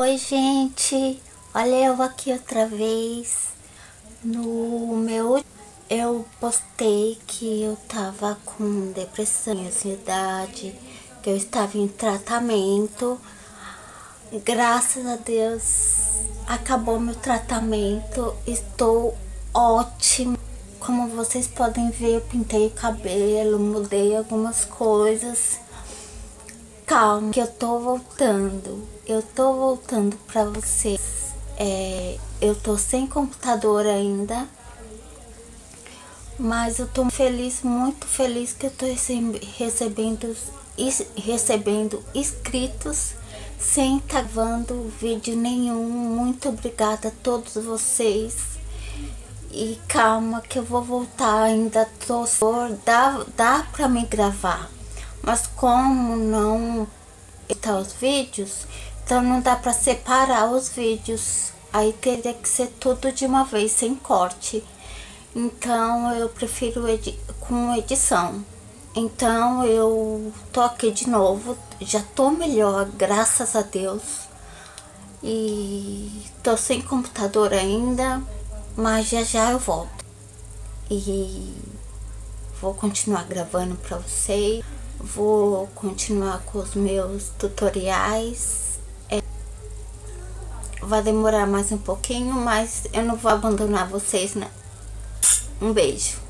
Oi, gente. Olha eu aqui outra vez. No meu eu postei que eu tava com depressão e ansiedade, que eu estava em tratamento. Graças a Deus acabou meu tratamento. Estou ótima. Como vocês podem ver, eu pintei o cabelo, mudei algumas coisas calma, que eu tô voltando. Eu tô voltando pra vocês. É, eu tô sem computador ainda. Mas eu tô feliz, muito feliz que eu tô recebendo, recebendo inscritos sem gravando vídeo nenhum. Muito obrigada a todos vocês. E calma que eu vou voltar ainda tô dá, dá pra me gravar mas como não está os vídeos, então não dá para separar os vídeos. Aí teria que ser tudo de uma vez, sem corte. Então eu prefiro edi com edição. Então eu tô aqui de novo, já tô melhor, graças a Deus. E tô sem computador ainda, mas já já eu volto. E vou continuar gravando para vocês. Vou continuar com os meus tutoriais. É, vai demorar mais um pouquinho, mas eu não vou abandonar vocês, né? Um beijo.